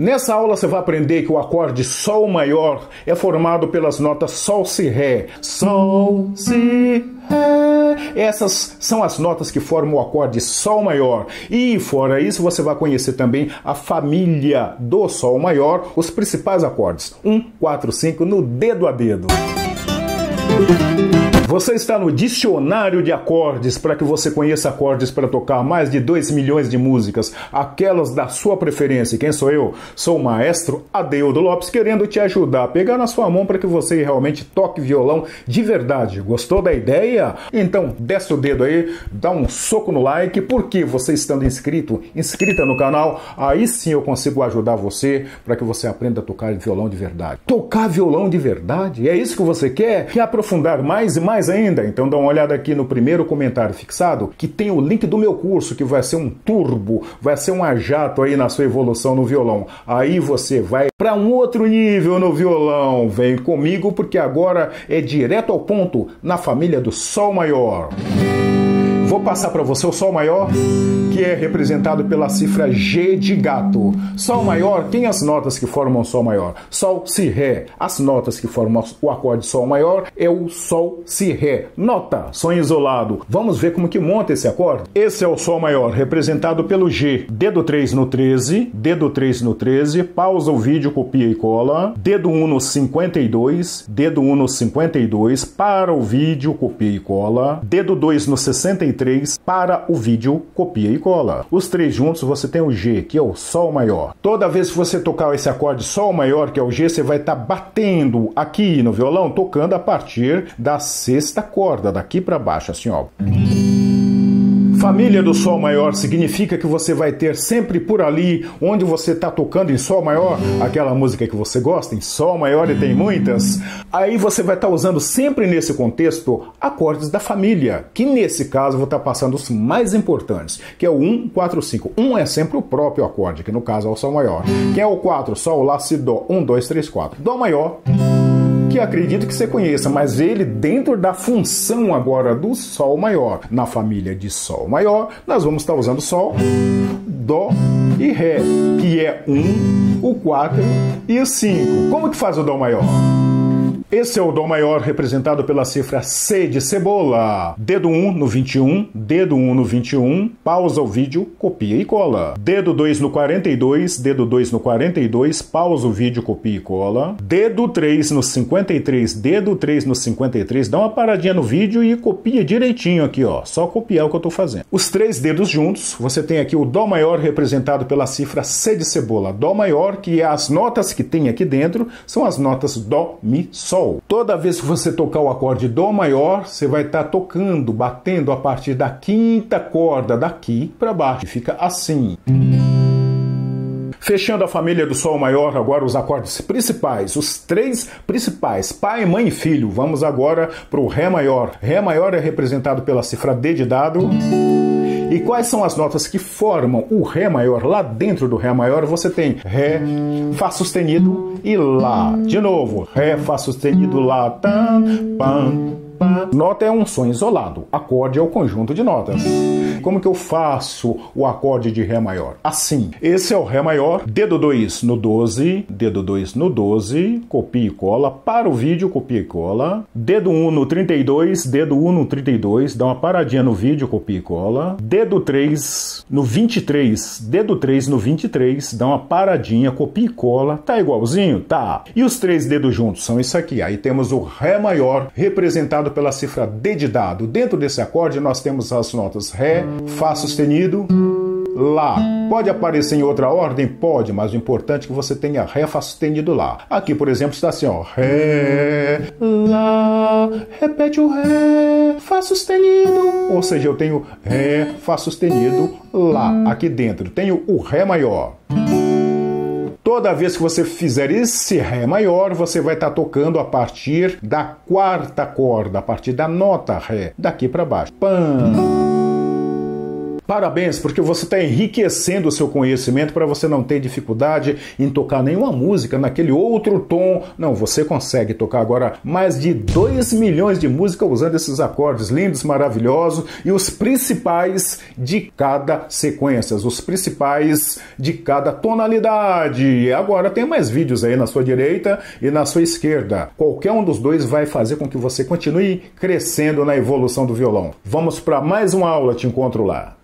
Nessa aula você vai aprender que o acorde Sol maior é formado pelas notas Sol, Si, Ré. Sol, Si, Ré. Essas são as notas que formam o acorde Sol maior. E fora isso, você vai conhecer também a família do Sol maior, os principais acordes. 1, 4, 5 no dedo a dedo. Você está no dicionário de acordes para que você conheça acordes para tocar mais de 2 milhões de músicas, aquelas da sua preferência. Quem sou eu? Sou o maestro Adeudo Lopes, querendo te ajudar a pegar na sua mão para que você realmente toque violão de verdade. Gostou da ideia? Então desce o dedo aí, dá um soco no like, porque você estando inscrito, inscrita no canal, aí sim eu consigo ajudar você para que você aprenda a tocar violão de verdade. Tocar violão de verdade? É isso que você quer? Quer aprofundar mais e mais? Mais ainda, então dá uma olhada aqui no primeiro comentário fixado, que tem o link do meu curso, que vai ser um turbo, vai ser um ajato aí na sua evolução no violão. Aí você vai para um outro nível no violão. Vem comigo porque agora é direto ao ponto na família do Sol Maior. Vou passar para você o Sol maior, que é representado pela cifra G de gato. Sol maior tem as notas que formam Sol maior. Sol, Si, Ré. As notas que formam o acorde Sol maior é o Sol, Si, Ré. Nota, som isolado. Vamos ver como que monta esse acorde? Esse é o Sol maior, representado pelo G. Dedo 3 no 13, dedo 3 no 13, pausa o vídeo, copia e cola. Dedo 1 no 52, dedo 1 no 52, para o vídeo, copia e cola. Dedo 2 no 63, 3 para o vídeo copia e cola. Os três juntos você tem o G, que é o Sol maior. Toda vez que você tocar esse acorde Sol maior, que é o G, você vai estar tá batendo aqui no violão, tocando a partir da sexta corda, daqui para baixo, assim ó. Família do Sol maior significa que você vai ter sempre por ali, onde você está tocando em Sol maior, aquela música que você gosta, em Sol maior e tem muitas, aí você vai estar tá usando sempre nesse contexto acordes da família, que nesse caso vou estar tá passando os mais importantes, que é o 1, 4, 5. 1 é sempre o próprio acorde, que no caso é o Sol maior. Que é o 4, Sol, Lá, Si, Dó. 1, 2, 3, 4. Dó maior que acredito que você conheça, mas ele dentro da função agora do Sol maior. Na família de Sol maior, nós vamos estar usando Sol, Dó e Ré, que é 1, o 4 e o 5. Como que faz o Dó maior? Esse é o Dó maior representado pela cifra C de cebola. Dedo 1 no 21, dedo 1 no 21, pausa o vídeo, copia e cola. Dedo 2 no 42, dedo 2 no 42, pausa o vídeo, copia e cola. Dedo 3 no 53, dedo 3 no 53, dá uma paradinha no vídeo e copia direitinho aqui, ó. Só copiar o que eu tô fazendo. Os três dedos juntos, você tem aqui o Dó maior representado pela cifra C de cebola. Dó maior, que é as notas que tem aqui dentro, são as notas Dó, Mi, Sol. Sol. Toda vez que você tocar o acorde Dó maior, você vai estar tá tocando, batendo a partir da quinta corda daqui para baixo. Fica assim. Fechando a família do Sol maior, agora os acordes principais, os três principais, pai, mãe e filho. Vamos agora para o Ré maior. Ré maior é representado pela cifra D de dado. E quais são as notas que formam o Ré maior? Lá dentro do Ré maior você tem Ré, Fá sustenido e Lá. De novo, Ré, Fá sustenido, Lá, tan, pan, Nota é um som isolado, acorde é o conjunto de notas. Como que eu faço o acorde de Ré maior? Assim, esse é o Ré maior, dedo 2 no 12, dedo 2 no 12, copia e cola, para o vídeo, copia e cola, dedo 1 no 32, dedo 1 no 32, dá uma paradinha no vídeo, copia e cola, dedo 3 no 23, dedo 3 no 23, dá uma paradinha, copia e cola, tá igualzinho? Tá. E os três dedos juntos são isso aqui, aí temos o Ré maior representado pela cifra D de dado. Dentro desse acorde nós temos as notas Ré, Fá sustenido, Lá. Pode aparecer em outra ordem? Pode, mas o importante é que você tenha Ré, Fá sustenido Lá. Aqui, por exemplo, está assim, ó. Ré, Lá, repete o Ré, Fá sustenido. Ou seja, eu tenho Ré, Fá sustenido, Lá. Aqui dentro tenho o Ré maior. Toda vez que você fizer esse Ré maior, você vai estar tá tocando a partir da quarta corda, a partir da nota Ré, daqui para baixo. Pam. Parabéns, porque você está enriquecendo o seu conhecimento para você não ter dificuldade em tocar nenhuma música naquele outro tom. Não, você consegue tocar agora mais de 2 milhões de músicas usando esses acordes lindos, maravilhosos e os principais de cada sequência, os principais de cada tonalidade. Agora tem mais vídeos aí na sua direita e na sua esquerda. Qualquer um dos dois vai fazer com que você continue crescendo na evolução do violão. Vamos para mais uma aula, te encontro lá.